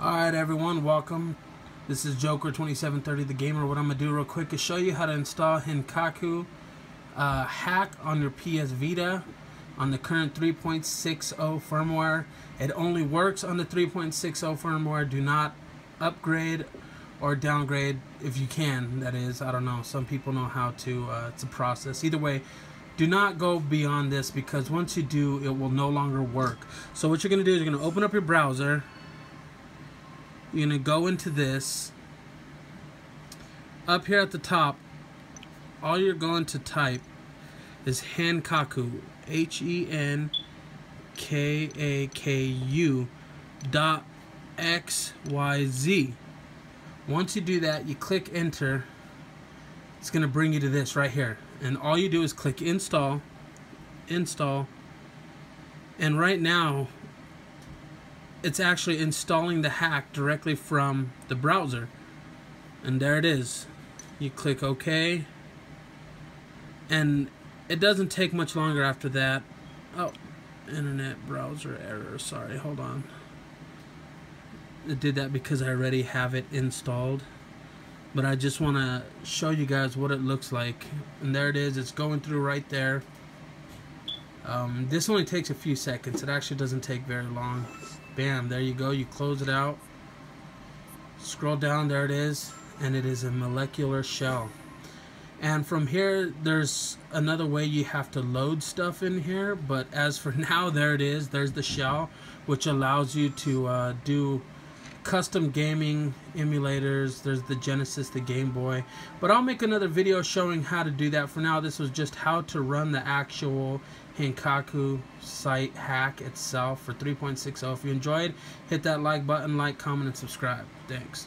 Alright everyone, welcome. This is Joker2730 the Gamer. What I'm going to do real quick is show you how to install Henkaku uh, hack on your PS Vita on the current 3.60 firmware. It only works on the 3.60 firmware. Do not upgrade or downgrade if you can, that is. I don't know. Some people know how to. Uh, it's a process. Either way, do not go beyond this because once you do, it will no longer work. So what you're going to do is you're going to open up your browser. You're going to go into this. Up here at the top, all you're going to type is Henkaku. H-E-N-K-A-K-U dot X-Y-Z. Once you do that, you click enter. It's going to bring you to this right here. And all you do is click install, install, and right now it's actually installing the hack directly from the browser. And there it is. You click OK. And it doesn't take much longer after that. Oh, internet browser error. Sorry, hold on. It did that because I already have it installed. But I just want to show you guys what it looks like. And there it is. It's going through right there. Um, this only takes a few seconds. It actually doesn't take very long. Bam, there you go. You close it out. Scroll down, there it is. And it is a molecular shell. And from here, there's another way you have to load stuff in here. But as for now, there it is. There's the shell, which allows you to uh, do custom gaming emulators. There's the Genesis, the Game Boy. But I'll make another video showing how to do that. For now, this was just how to run the actual Henkaku site hack itself for 3.60. If you enjoyed, hit that like button, like, comment, and subscribe. Thanks.